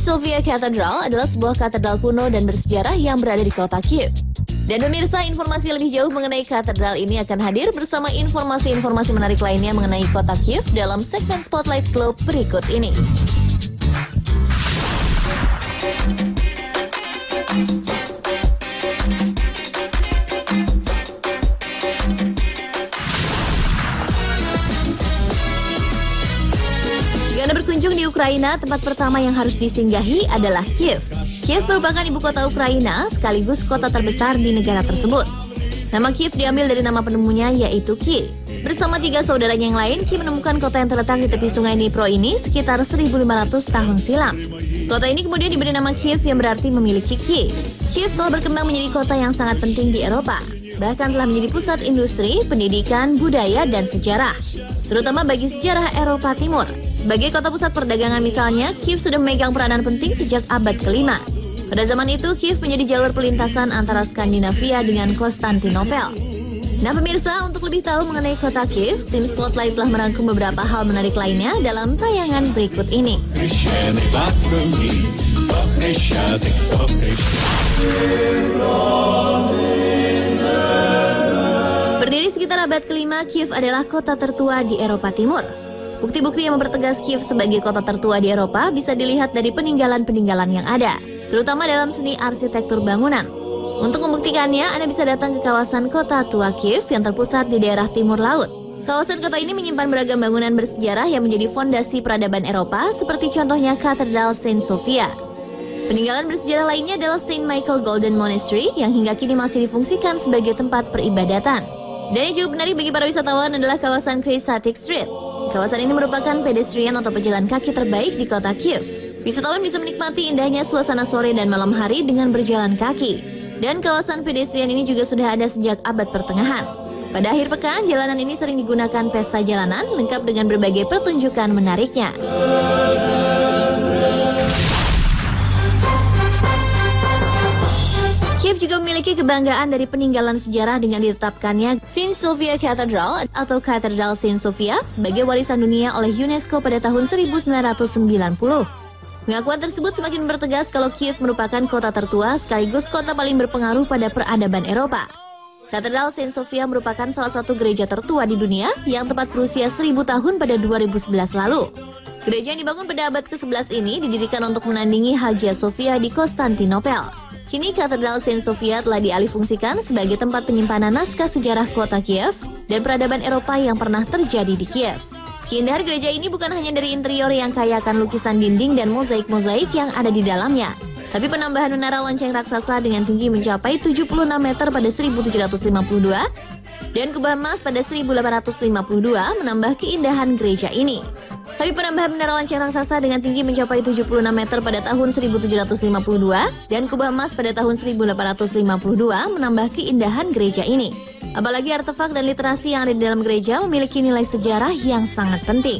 Sofia Cathedral adalah sebuah katedral kuno dan bersejarah yang berada di kota Kiev. Dan pemirsa, informasi lebih jauh mengenai katedral ini akan hadir bersama informasi-informasi menarik lainnya mengenai kota Kiev dalam segmen Spotlight Globe berikut ini. Berkunjung di Ukraina, tempat pertama yang harus disinggahi adalah Kiev. Kiev merupakan ibu kota Ukraina sekaligus kota terbesar di negara tersebut. Nama Kiev diambil dari nama penemunya yaitu Ki. Bersama tiga saudaranya yang lain, Ki menemukan kota yang terletak di tepi sungai Dnipro ini sekitar 1500 tahun silam. Kota ini kemudian diberi nama Kiev yang berarti memiliki Ki. Kiev telah berkembang menjadi kota yang sangat penting di Eropa. Bahkan telah menjadi pusat industri, pendidikan, budaya, dan sejarah. Terutama bagi sejarah Eropa Timur. Sebagai kota pusat perdagangan misalnya, Kiev sudah memegang peranan penting sejak abad kelima. Pada zaman itu, Kiev menjadi jalur pelintasan antara Skandinavia dengan Konstantinopel. Nah pemirsa, untuk lebih tahu mengenai kota Kiev, tim Spotlight telah merangkum beberapa hal menarik lainnya dalam tayangan berikut ini. Berdiri sekitar abad kelima, Kiev adalah kota tertua di Eropa Timur. Bukti-bukti yang mempertegas Kiev sebagai kota tertua di Eropa bisa dilihat dari peninggalan-peninggalan yang ada, terutama dalam seni arsitektur bangunan. Untuk membuktikannya, Anda bisa datang ke kawasan kota tua Kiev yang terpusat di daerah timur laut. Kawasan kota ini menyimpan beragam bangunan bersejarah yang menjadi fondasi peradaban Eropa, seperti contohnya Katedral Saint Sofia. Peninggalan bersejarah lainnya adalah Saint Michael Golden Monastery yang hingga kini masih difungsikan sebagai tempat peribadatan. Dan yang cukup menarik bagi para wisatawan adalah kawasan Kresatik Street. Kawasan ini merupakan pedestrian atau pejalan kaki terbaik di kota Kiev. Wisatawan bisa menikmati indahnya suasana sore dan malam hari dengan berjalan kaki. Dan kawasan pedestrian ini juga sudah ada sejak abad pertengahan. Pada akhir pekan, jalanan ini sering digunakan pesta jalanan lengkap dengan berbagai pertunjukan menariknya. Juga memiliki kebanggaan dari peninggalan sejarah dengan ditetapkannya Saint Sofia Cathedral atau Katedral Saint Sofia sebagai warisan dunia oleh UNESCO pada tahun 1990. Pengakuan tersebut semakin bertegas kalau Kiev merupakan kota tertua sekaligus kota paling berpengaruh pada peradaban Eropa. Katedral Saint Sofia merupakan salah satu gereja tertua di dunia yang tepat berusia 1000 tahun pada 2011 lalu. Gereja yang dibangun pada abad ke-11 ini didirikan untuk menandingi Hagia Sophia di Konstantinopel. Kini Katedral Saint Sofia telah dialihfungsikan sebagai tempat penyimpanan naskah sejarah kota Kiev dan peradaban Eropa yang pernah terjadi di Kiev. Keindahan gereja ini bukan hanya dari interior yang kaya akan lukisan dinding dan mozaik-mozaik yang ada di dalamnya, tapi penambahan menara lonceng raksasa dengan tinggi mencapai 76 meter pada 1752 dan kubah emas pada 1852 menambah keindahan gereja ini. Tapi penambahan menara lonceng raksasa dengan tinggi mencapai 76 meter pada tahun 1752 dan kubah emas pada tahun 1852 menambah keindahan gereja ini. Apalagi artefak dan literasi yang ada di dalam gereja memiliki nilai sejarah yang sangat penting.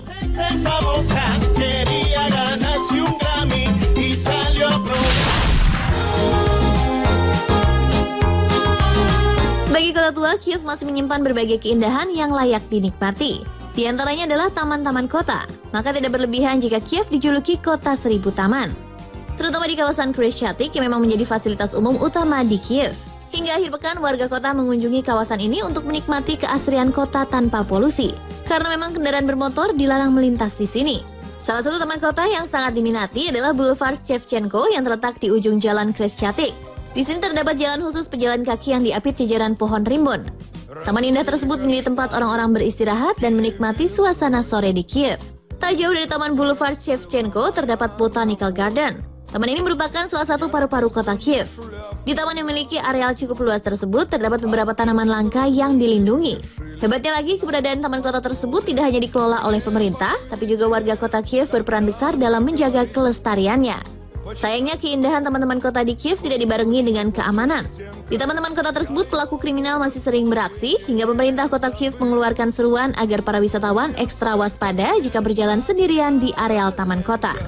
Sebagai kota tua, Kiev masih menyimpan berbagai keindahan yang layak dinikmati. Di antaranya adalah taman-taman kota, maka tidak berlebihan jika Kiev dijuluki kota seribu taman. Terutama di kawasan Kreshchatik yang memang menjadi fasilitas umum utama di Kiev. Hingga akhir pekan, warga kota mengunjungi kawasan ini untuk menikmati keasrian kota tanpa polusi. Karena memang kendaraan bermotor dilarang melintas di sini. Salah satu taman kota yang sangat diminati adalah Boulevard Shevchenko yang terletak di ujung jalan Kreshchatik. Di sini terdapat jalan khusus pejalan kaki yang diapit jajaran pohon rimbun. Taman indah tersebut menjadi tempat orang-orang beristirahat dan menikmati suasana sore di Kiev. Tak jauh dari Taman Boulevard Shevchenko terdapat Botanical Garden. Taman ini merupakan salah satu paru-paru kota Kiev. Di taman yang memiliki areal cukup luas tersebut terdapat beberapa tanaman langka yang dilindungi. Hebatnya lagi, keberadaan taman kota tersebut tidak hanya dikelola oleh pemerintah, tapi juga warga kota Kiev berperan besar dalam menjaga kelestariannya. Sayangnya keindahan teman-teman kota di Kiev tidak dibarengi dengan keamanan. Di teman-teman kota tersebut, pelaku kriminal masih sering beraksi hingga pemerintah kota Kiev mengeluarkan seruan agar para wisatawan ekstra waspada jika berjalan sendirian di areal taman kota.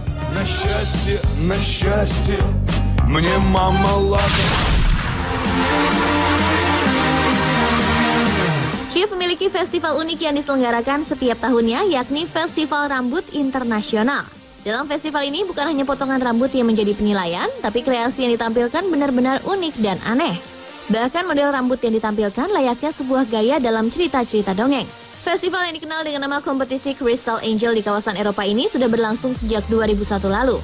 Kiev memiliki festival unik yang diselenggarakan setiap tahunnya yakni Festival Rambut Internasional. Dalam festival ini bukan hanya potongan rambut yang menjadi penilaian, tapi kreasi yang ditampilkan benar-benar unik dan aneh. Bahkan model rambut yang ditampilkan layaknya sebuah gaya dalam cerita-cerita dongeng. Festival yang dikenal dengan nama kompetisi Crystal Angel di kawasan Eropa ini sudah berlangsung sejak 2001 lalu.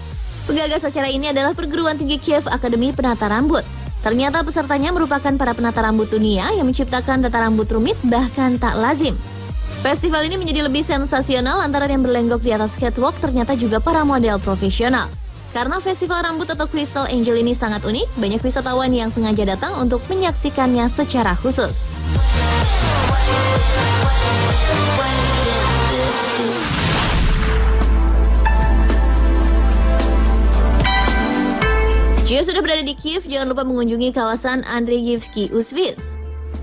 Penggagas acara ini adalah perguruan tinggi Kiev Akademi Penata Rambut. Ternyata pesertanya merupakan para penata rambut dunia yang menciptakan tata rambut rumit bahkan tak lazim. Festival ini menjadi lebih sensasional antara yang berlenggok di atas catwalk ternyata juga para model profesional. Karena festival rambut atau Crystal Angel ini sangat unik, banyak wisatawan yang sengaja datang untuk menyaksikannya secara khusus. Jika sudah berada di Kiev, jangan lupa mengunjungi kawasan Andreyevsky Usvis.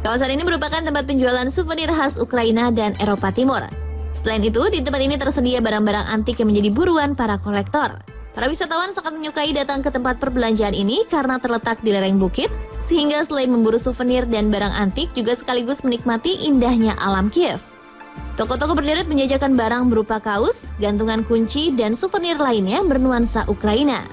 Kawasan ini merupakan tempat penjualan souvenir khas Ukraina dan Eropa Timur. Selain itu, di tempat ini tersedia barang-barang antik yang menjadi buruan para kolektor. Para wisatawan sangat menyukai datang ke tempat perbelanjaan ini karena terletak di lereng bukit, sehingga selain memburu souvenir dan barang antik juga sekaligus menikmati indahnya alam Kiev. Toko-toko berderet menjajakan barang berupa kaos, gantungan kunci, dan souvenir lainnya bernuansa Ukraina.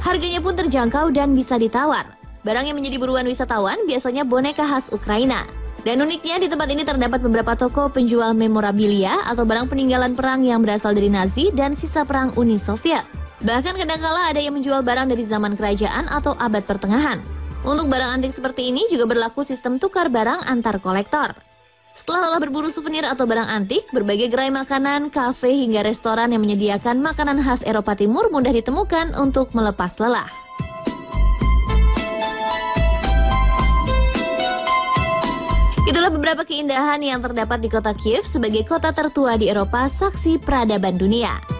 Harganya pun terjangkau dan bisa ditawar. Barang yang menjadi buruan wisatawan biasanya boneka khas Ukraina. Dan uniknya di tempat ini terdapat beberapa toko penjual memorabilia atau barang peninggalan perang yang berasal dari Nazi dan sisa perang Uni Soviet. Bahkan kadangkala ada yang menjual barang dari zaman kerajaan atau abad pertengahan. Untuk barang antik seperti ini juga berlaku sistem tukar barang antar kolektor. Setelah lelah berburu souvenir atau barang antik, berbagai gerai makanan, kafe hingga restoran yang menyediakan makanan khas Eropa Timur mudah ditemukan untuk melepas lelah. Itulah beberapa keindahan yang terdapat di kota Kiev sebagai kota tertua di Eropa saksi peradaban dunia.